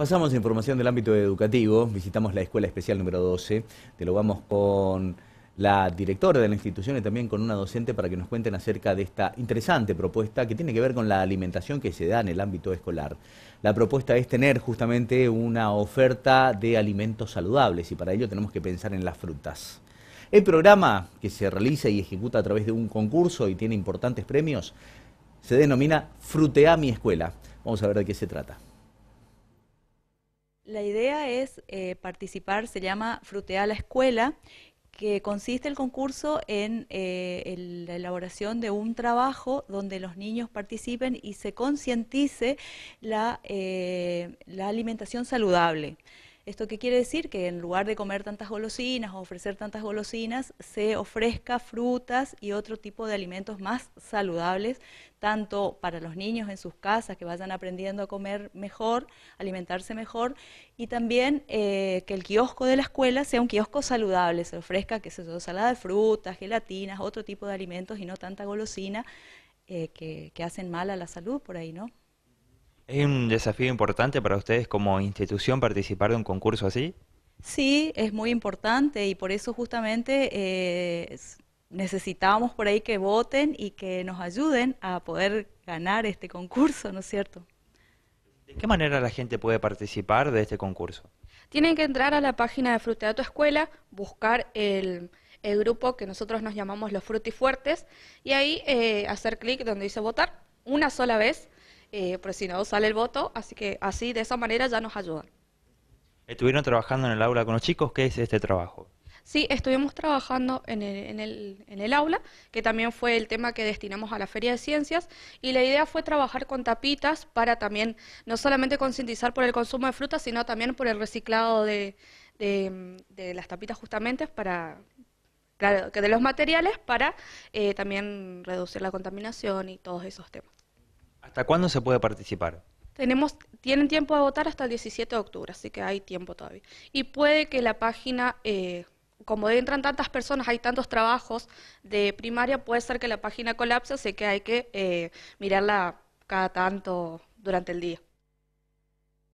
Pasamos a información del ámbito educativo. Visitamos la Escuela Especial número 12. Te lo vamos con la directora de la institución y también con una docente para que nos cuenten acerca de esta interesante propuesta que tiene que ver con la alimentación que se da en el ámbito escolar. La propuesta es tener justamente una oferta de alimentos saludables y para ello tenemos que pensar en las frutas. El programa que se realiza y ejecuta a través de un concurso y tiene importantes premios se denomina Frutea mi escuela. Vamos a ver de qué se trata. La idea es eh, participar, se llama Frutea la Escuela, que consiste el concurso en, eh, la elaboración de un trabajo donde los niños participen y se concientice la, eh, la alimentación saludable. ¿Esto qué quiere decir? Que en lugar de comer tantas golosinas o ofrecer tantas golosinas, se ofrezca frutas y otro tipo de alimentos más saludables, tanto para los niños en sus casas, que vayan aprendiendo a comer mejor, alimentarse mejor, y también eh, que el kiosco de la escuela sea un kiosco saludable, se ofrezca, que se salada de frutas, gelatinas, otro tipo de alimentos y no tanta golosina eh, que, que hacen mal a la salud por ahí, ¿no? ¿Es un desafío importante para ustedes como institución participar de un concurso así? Sí, es muy importante y por eso justamente eh, necesitamos por ahí que voten y que nos ayuden a poder ganar este concurso, ¿no es cierto? ¿De qué manera la gente puede participar de este concurso? Tienen que entrar a la página de Frutea tu Escuela, buscar el, grupo que nosotros nos llamamos los Frutifuertes y ahí eh, hacer clic donde dice votar una sola vez eh, pero si no sale el voto, así que así de esa manera ya nos ayudan. ¿Estuvieron trabajando en el aula con los chicos? ¿Qué es este trabajo? Sí, estuvimos trabajando en el, en, el, en el aula, que también fue el tema que destinamos a la Feria de Ciencias, y la idea fue trabajar con tapitas para también no solamente concientizar por el consumo de frutas, sino también por el reciclado de, de, las tapitas justamente para, claro, que de los materiales para eh, también reducir la contaminación y todos esos temas. ¿Hasta cuándo se puede participar? Tenemos, tienen tiempo de votar hasta el 17 de octubre, así que hay tiempo todavía. Y puede que la página, eh, como entran tantas personas, hay tantos trabajos de primaria, puede ser que la página colapse, así que hay que eh, mirarla cada tanto durante el día.